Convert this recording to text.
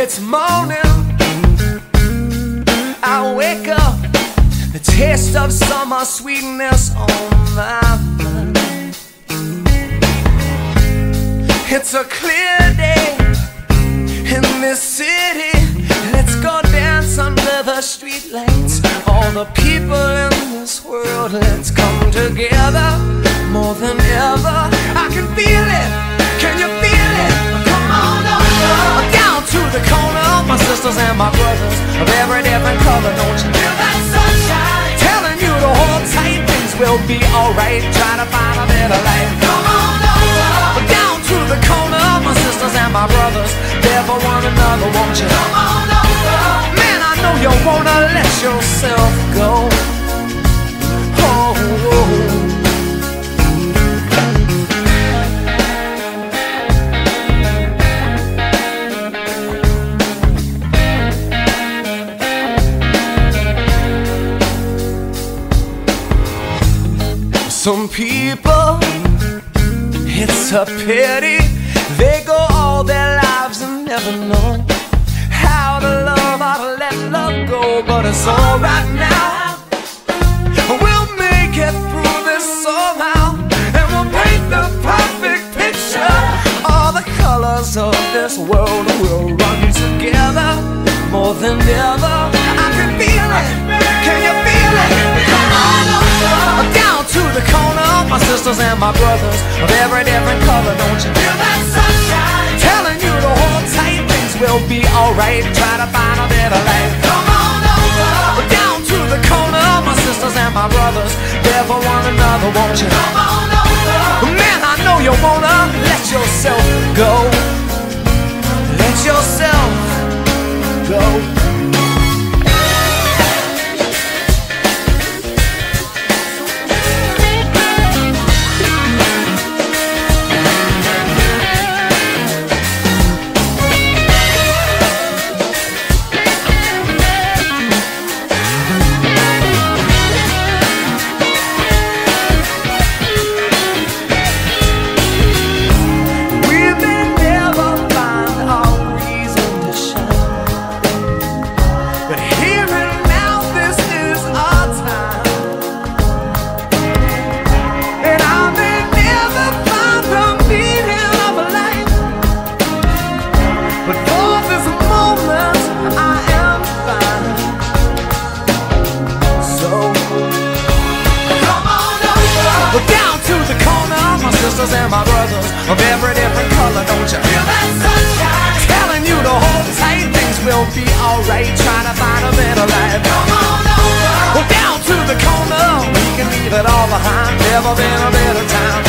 It's morning. I wake up. The taste of summer sweetness on my mind. It's a clear day in this city. Let's go dance under the streetlights. All the people in this world, let's come together more than ever. I can feel it. Will be alright. Try to find a better life. Come on over down to the corner. My sisters and my brothers, there for one another. Won't you? Come on over. Man, I know you wanna let yourself go. Some people, it's a pity they go all their lives and never know how to love, how to let love go. But it's alright now. We'll make it through this somehow, and we'll paint the perfect picture. All the colors of this world will run together sisters and my brothers of every different color. Don't you feel that sunshine? Telling you to hold tight, things will be alright. Try to find a better life. Come on over down to the corner. My sisters and my brothers there for one another. Won't you? Come on over. Sisters and my brothers of every different color. Don't you feel that sunshine? Telling you to hold tight, things will be alright. Trying to find a better life. Come on over down to the corner. We can leave it all behind. Never been a better time.